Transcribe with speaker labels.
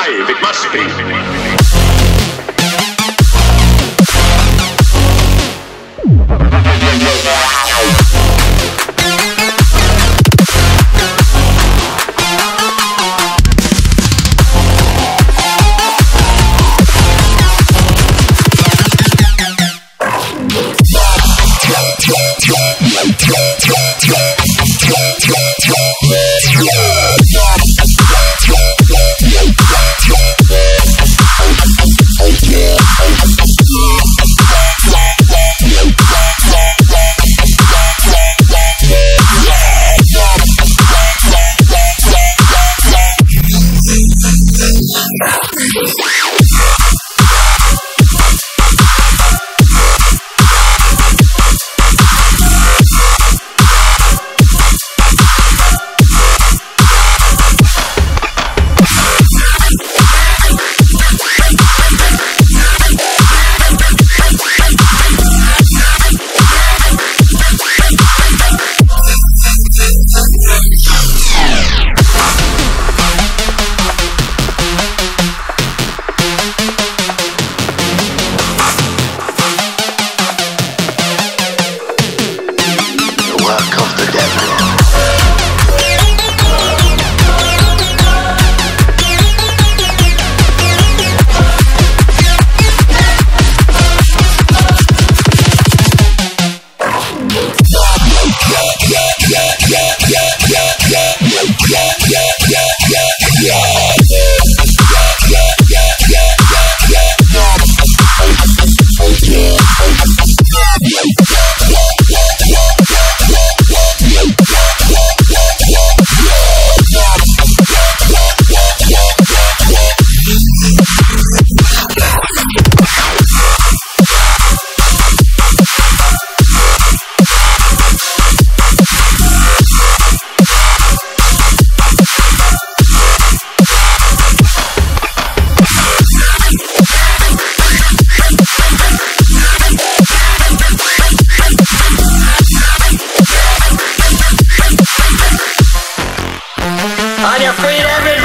Speaker 1: alive, it must be. Your feet, everybody!